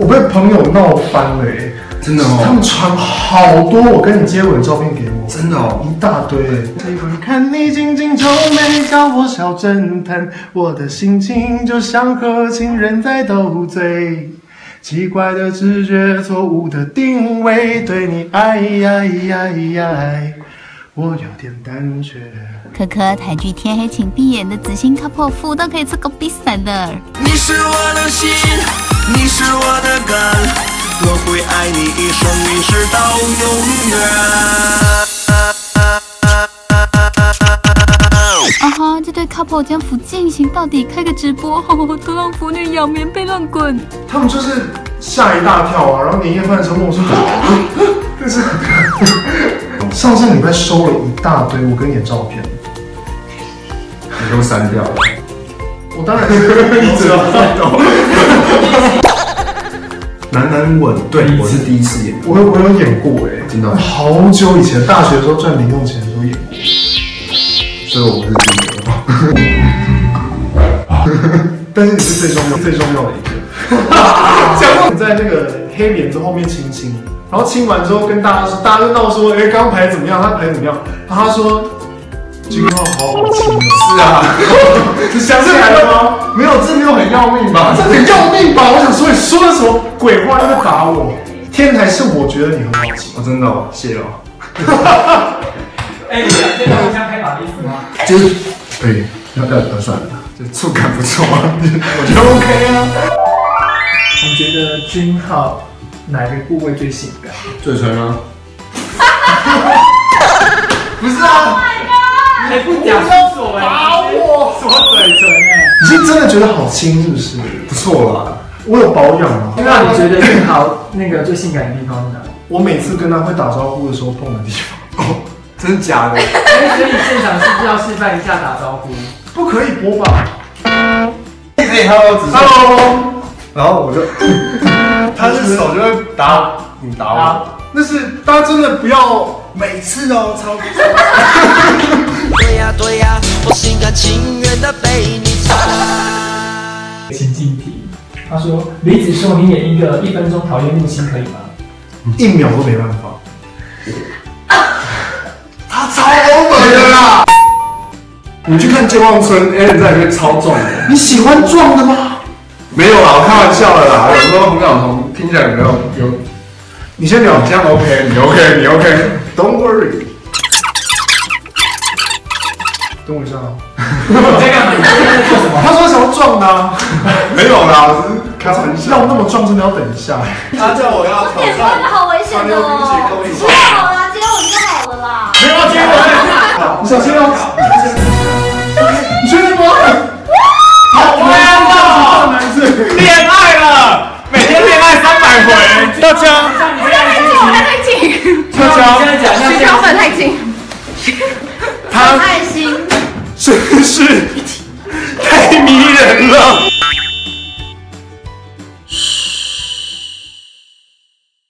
我被朋友闹翻了哎，真的哦他们传好多我跟你接吻的照片给我，真的哦，一大堆。看你紧紧皱眉，叫我小侦探，我的心情就像和情人在斗嘴。奇怪的直觉，错误的定位，对你爱呀呀呀，我有点胆怯。可可台剧《天黑请闭眼》的紫心 couple 都可以出个比赛的。你是我的心，你是我的肝，我会爱你一生一世到永远。啊哈，这对 couple 将福进行到底，开个直播，都让腐女咬棉被乱滚。他们就是吓一大跳啊！然后年夜饭的时候跟我说，但是 上上礼拜收了一大堆我跟你的照片，你都删掉了。我当然是一直都男男吻，对，我是第一次演，我有我有演过哎、真的好久以前大学的时候赚零用钱的时候演过。所以我不是第一个。但是你是最重要最重要的一个。讲你在那个黑帘子后面亲亲，然后亲完之后跟大家说，大家就闹说，哎、刚刚排怎么样？他排怎么样？然后他说，金浩好好亲哦。是啊，你想起来了吗？没有，这没有很要命吧？这很要命吧？我想说，你说了什么鬼话？你在打我？天才是我觉得你很好亲。我真的哦，谢了。哎，你想见到我像开法意思吗？就是，对，要要要算了，就触感不错，我觉得 OK 啊。你觉得君浩哪个部位最性感？嘴唇啊？不是啊，还不讲清楚哎！打我！什么嘴唇哎？你是真的觉得好亲是不是？不错啦。我有保养吗？那你觉得君豪那个最性感的地方是哪？我每次跟他会打招呼的时候碰的地方，哦，真的假的？哎，所以现场是不是要示范一下打招呼？不可以播吧一直以 hello 只是，？Hello，然后我就，他的手就会打你打我，好，那是大家真的不要每次都超。对呀我心甘情愿的被你踩。情境题。他说：“李子说你演一个一分钟讨厌木星可以吗一秒都没办法。他超 over 的啦！你去看《健忘村》，Allen 在里面超壮的。你喜欢壮的吗？没有啦，我开玩笑的啦。有时候洪小彤听起来有没有有？你先聊你，这样 OK，你 OK，你 OK，Don't worry。等我一下啊。？”你在干嘛？你做什么？他说想要撞的啊，没有啦，我只是开玩要。那么撞真的要等一下。他叫我要挑点播的好危险的哦！接好啦，接吻就好了啦。没有接吻，你小心哦。